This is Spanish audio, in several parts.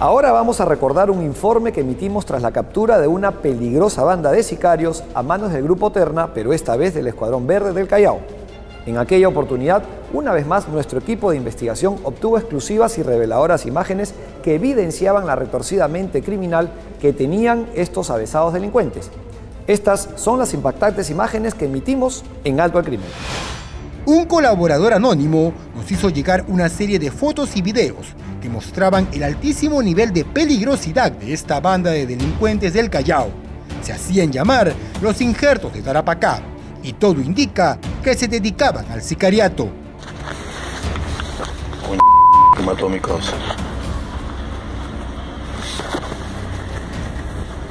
Ahora vamos a recordar un informe que emitimos tras la captura de una peligrosa banda de sicarios a manos del Grupo Terna, pero esta vez del Escuadrón Verde del Callao. En aquella oportunidad, una vez más, nuestro equipo de investigación obtuvo exclusivas y reveladoras imágenes que evidenciaban la retorcida mente criminal que tenían estos avesados delincuentes. Estas son las impactantes imágenes que emitimos en Alto al Crimen. Un colaborador anónimo nos hizo llegar una serie de fotos y videos que mostraban el altísimo nivel de peligrosidad de esta banda de delincuentes del Callao. Se hacían llamar los injertos de Tarapacá y todo indica que se dedicaban al sicariato. que mató mi causa.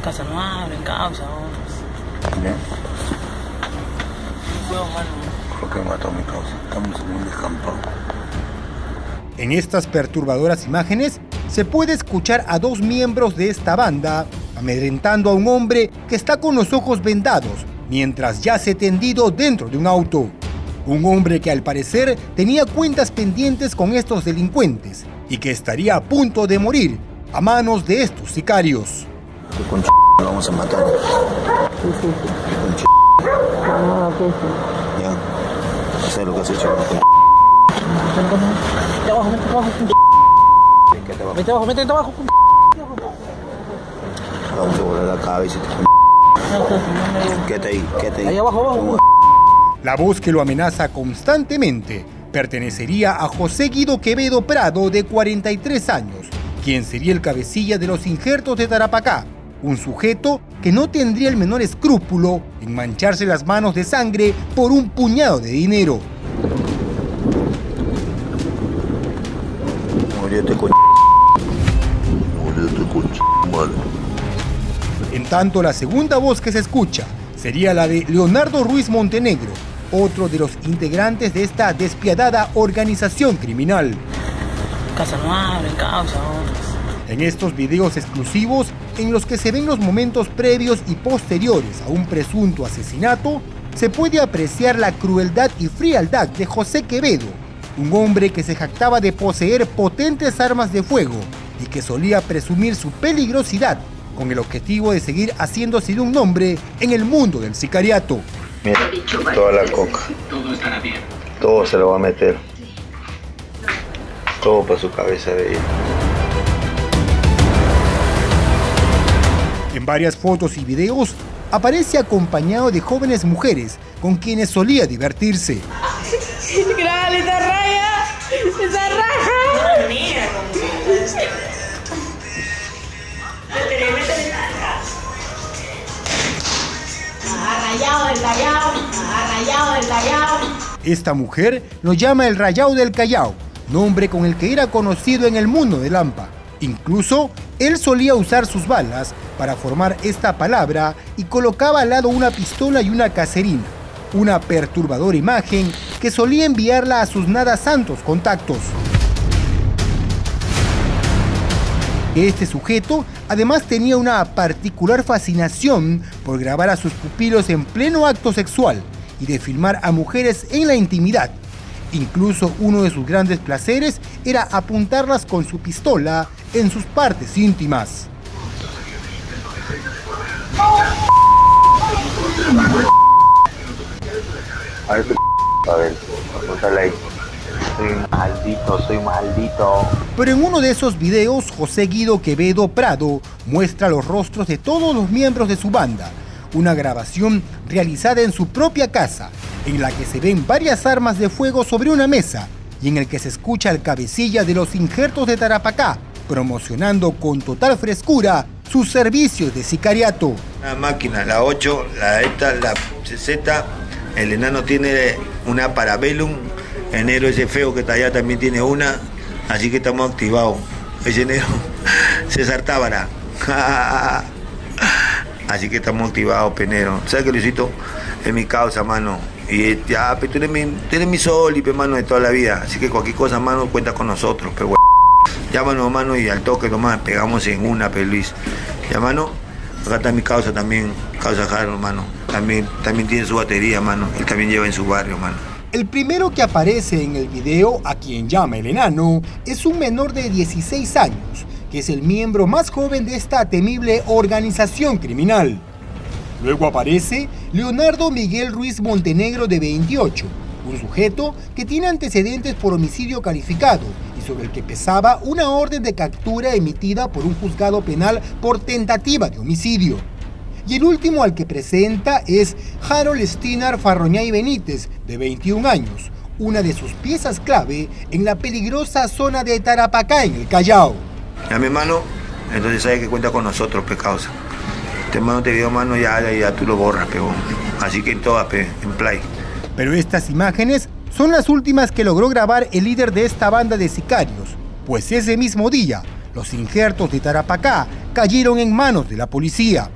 Casa no abren, causa. Bien, Huevo, mano. creo que mató mi causa. Estamos en un descampado. En estas perturbadoras imágenes se puede escuchar a dos miembros de esta banda amedrentando a un hombre que está con los ojos vendados mientras yace tendido dentro de un auto. Un hombre que al parecer tenía cuentas pendientes con estos delincuentes y que estaría a punto de morir a manos de estos sicarios. Que con ch... lo vamos a matar. Con ch... Ya. Sé lo que has hecho con. Vete abajo, vete abajo. ¿Qué te va a Vete abajo, vete abajo. Volar la cabeza. Abajo, abajo. La voz que lo amenaza constantemente pertenecería a José Guido Quevedo Prado, de 43 años, quien sería el cabecilla de los injertos de Tarapacá, un sujeto que no tendría el menor escrúpulo en mancharse las manos de sangre por un puñado de dinero. Con con madre. En tanto, la segunda voz que se escucha sería la de Leonardo Ruiz Montenegro, otro de los integrantes de esta despiadada organización criminal. Casa no abren, causa. En estos videos exclusivos, en los que se ven los momentos previos y posteriores a un presunto asesinato, se puede apreciar la crueldad y frialdad de José Quevedo, un hombre que se jactaba de poseer potentes armas de fuego y que solía presumir su peligrosidad con el objetivo de seguir haciéndose de un nombre en el mundo del sicariato. Mira, toda la coca. Todo estará bien. Todo se lo va a meter. Todo para su cabeza de ella. En varias fotos y videos aparece acompañado de jóvenes mujeres con quienes solía divertirse. Rayado del Callao, rayado del Callao. Esta mujer lo llama el Rayao del Callao, nombre con el que era conocido en el mundo de Lampa. Incluso él solía usar sus balas para formar esta palabra y colocaba al lado una pistola y una cacerina, una perturbadora imagen que solía enviarla a sus nada santos contactos. Este sujeto además tenía una particular fascinación por grabar a sus pupilos en pleno acto sexual y de filmar a mujeres en la intimidad. Incluso uno de sus grandes placeres era apuntarlas con su pistola en sus partes íntimas. A a ver, ahí. Soy maldito, soy maldito. Pero en uno de esos videos, José Guido Quevedo Prado muestra los rostros de todos los miembros de su banda. Una grabación realizada en su propia casa, en la que se ven varias armas de fuego sobre una mesa y en el que se escucha el cabecilla de los injertos de Tarapacá, promocionando con total frescura sus servicios de sicariato. Una máquina, la 8, la esta, la 60. El enano tiene una Parabellum. El negro ese feo que está allá también tiene una. Así que estamos activados. Ese negro, César Tábara. Así que estamos activados, penero. ¿Sabes qué, Luisito? Es mi causa, mano. Y ya, pero tú eres mi, tú eres mi sol y mano, de toda la vida. Así que cualquier cosa, mano, cuenta con nosotros, pero Llámanos, mano, y al toque nomás pegamos en una, pe Luis. Ya, mano, acá está mi causa también, causa Jaro, mano. También, también tiene su batería, mano. Él también lleva en su barrio, mano. El primero que aparece en el video, a quien llama el enano, es un menor de 16 años, que es el miembro más joven de esta temible organización criminal. Luego aparece Leonardo Miguel Ruiz Montenegro de 28, un sujeto que tiene antecedentes por homicidio calificado y sobre el que pesaba una orden de captura emitida por un juzgado penal por tentativa de homicidio. Y el último al que presenta es Harold Stinar Farroñay Benítez, de 21 años, una de sus piezas clave en la peligrosa zona de Tarapacá, en el Callao. A mi hermano, entonces sabe que cuenta con nosotros, pe causa. Este hermano te dio mano ya, ya, ya tú lo borras, pegón. Así que en todas, pe, en play. Pero estas imágenes son las últimas que logró grabar el líder de esta banda de sicarios, pues ese mismo día, los injertos de Tarapacá cayeron en manos de la policía.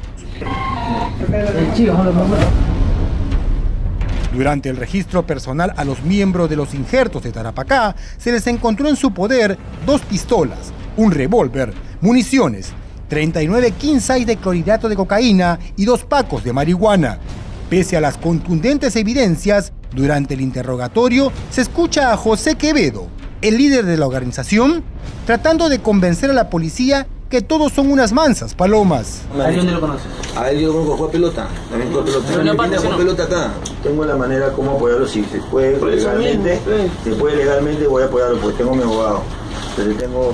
Durante el registro personal a los miembros de los injertos de Tarapacá, se les encontró en su poder dos pistolas, un revólver, municiones, 39 quinzais de clorhidrato de cocaína y dos pacos de marihuana. Pese a las contundentes evidencias, durante el interrogatorio se escucha a José Quevedo, el líder de la organización, tratando de convencer a la policía que todos son unas mansas palomas. ¿A él dónde lo conoces? A él yo conozco jugar pelota, también juega pelota. Pero no a pelota acá. Tengo la manera como apoyarlo, si se puede legalmente, se puede legalmente voy a apoyarlo, porque tengo mi abogado. Pero tengo,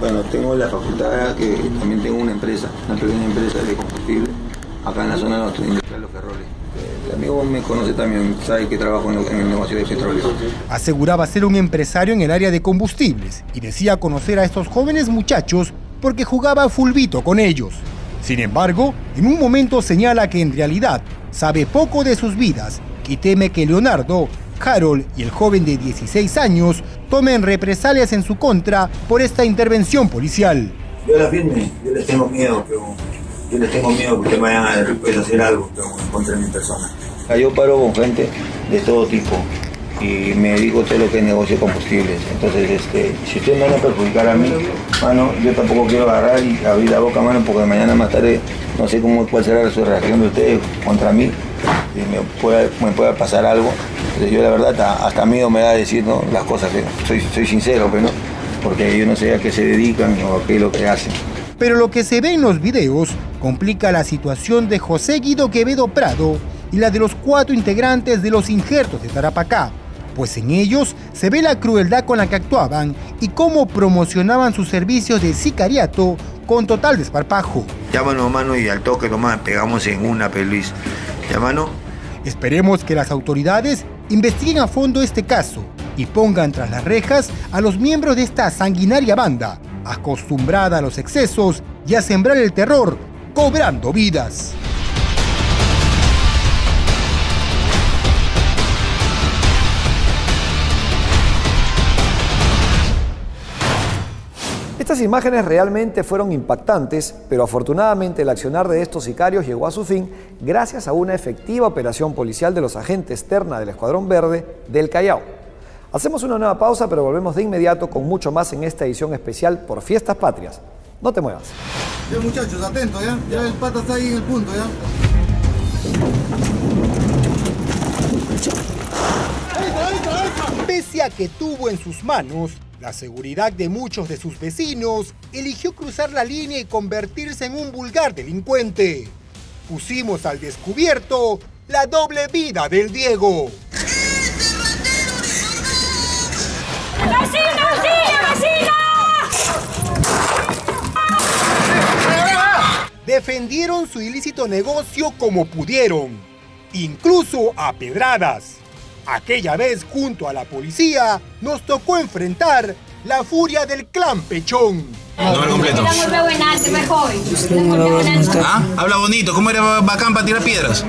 bueno, tengo la facultad que también tengo una empresa, una pequeña empresa de combustible, acá en la zona norte, industrial Los Ferroles. El amigo me conoce también, sabe que trabajo en el negocio de petróleo. Aseguraba ser un empresario en el área de combustibles y decía conocer a estos jóvenes muchachos porque jugaba fulbito con ellos. Sin embargo, en un momento señala que en realidad sabe poco de sus vidas y teme que Leonardo, Harold y el joven de 16 años tomen represalias en su contra por esta intervención policial. Yo la firme, yo les tengo miedo, pero yo les tengo miedo que me vayan a después hacer algo pero, contra mi persona. Yo paro con gente de todo tipo y me dedico todo lo que es negocio de combustibles. Entonces, este, si ustedes me van a perjudicar a mí, mano, yo tampoco quiero agarrar y abrir la boca, mano, porque mañana más tarde no sé cómo cuál será su reacción de ustedes contra mí y me pueda, me pueda pasar algo. Entonces, yo la verdad hasta, hasta miedo me da decir las cosas soy, soy sincero, pero no, porque yo no sé a qué se dedican o a qué es lo que hacen. Pero lo que se ve en los videos complica la situación de José Guido Quevedo Prado y la de los cuatro integrantes de los injertos de Tarapacá, pues en ellos se ve la crueldad con la que actuaban y cómo promocionaban sus servicios de sicariato con total desparpajo. Llámanos, mano, y al toque nomás pegamos en una, pe Luis. Llámanos. Esperemos que las autoridades investiguen a fondo este caso y pongan tras las rejas a los miembros de esta sanguinaria banda, acostumbrada a los excesos y a sembrar el terror, cobrando vidas. Estas imágenes realmente fueron impactantes, pero afortunadamente el accionar de estos sicarios llegó a su fin gracias a una efectiva operación policial de los agentes Terna del Escuadrón Verde del Callao. Hacemos una nueva pausa, pero volvemos de inmediato con mucho más en esta edición especial por Fiestas Patrias. No te muevas. Ya muchachos, atentos, ¿ya? Ya el pata está ahí en el punto, ¿ya? Pese a que tuvo en sus manos la seguridad de muchos de sus vecinos, eligió cruzar la línea y convertirse en un vulgar delincuente. Pusimos al descubierto la doble vida del Diego. ¡Vecino! Defendieron su ilícito negocio como pudieron, incluso a pedradas. Aquella vez, junto a la policía, nos tocó enfrentar la furia del clan Pechón. Completo. Estamos buenas, mejor. Ah, habla bonito. ¿Cómo era bacán para tirar piedras?